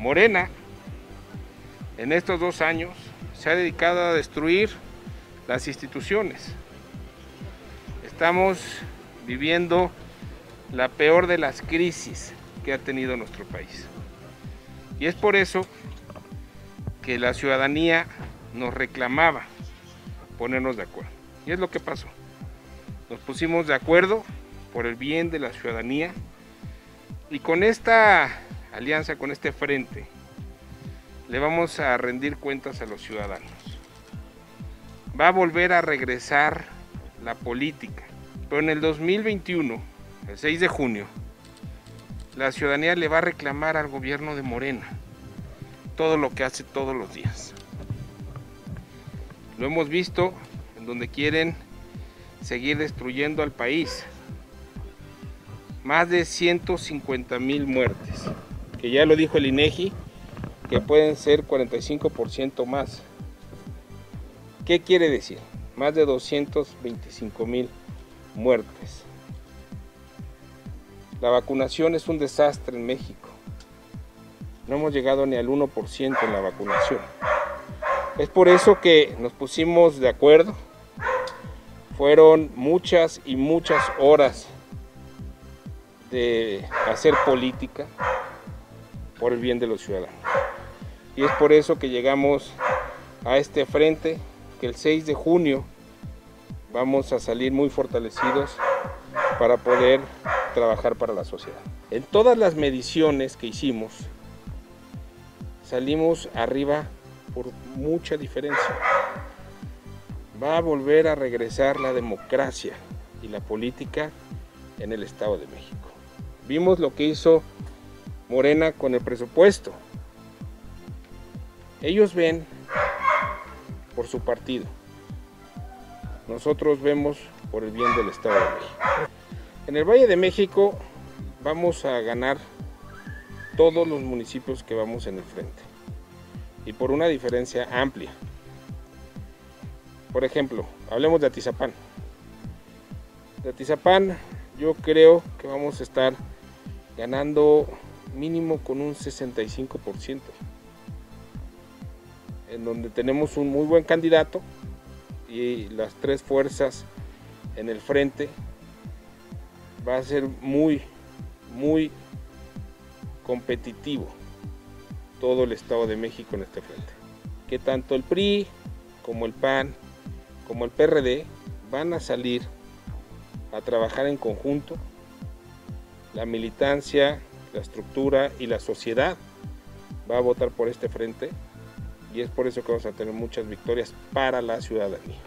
Morena, en estos dos años, se ha dedicado a destruir las instituciones. Estamos viviendo la peor de las crisis que ha tenido nuestro país. Y es por eso que la ciudadanía nos reclamaba ponernos de acuerdo. Y es lo que pasó. Nos pusimos de acuerdo por el bien de la ciudadanía y con esta alianza, con este frente, le vamos a rendir cuentas a los ciudadanos. Va a volver a regresar la política, pero en el 2021, el 6 de junio, la ciudadanía le va a reclamar al gobierno de Morena todo lo que hace todos los días. Lo hemos visto en donde quieren seguir destruyendo al país. Más de 150 mil muertes, que ya lo dijo el INEGI, que pueden ser 45% más. ¿Qué quiere decir? Más de 225 mil muertes. La vacunación es un desastre en México. No hemos llegado ni al 1% en la vacunación. Es por eso que nos pusimos de acuerdo. Fueron muchas y muchas horas de hacer política por el bien de los ciudadanos. Y es por eso que llegamos a este frente, que el 6 de junio vamos a salir muy fortalecidos para poder trabajar para la sociedad. En todas las mediciones que hicimos, salimos arriba por mucha diferencia. Va a volver a regresar la democracia y la política en el Estado de México. Vimos lo que hizo Morena con el presupuesto. Ellos ven por su partido. Nosotros vemos por el bien del Estado de México. En el Valle de México vamos a ganar todos los municipios que vamos en el frente y por una diferencia amplia. Por ejemplo, hablemos de Atizapán. De Atizapán yo creo que vamos a estar ganando mínimo con un 65%, en donde tenemos un muy buen candidato y las tres fuerzas en el frente va a ser muy, muy competitivo todo el Estado de México en este frente. Que tanto el PRI como el PAN como el PRD van a salir a trabajar en conjunto. La militancia, la estructura y la sociedad va a votar por este frente y es por eso que vamos a tener muchas victorias para la ciudadanía.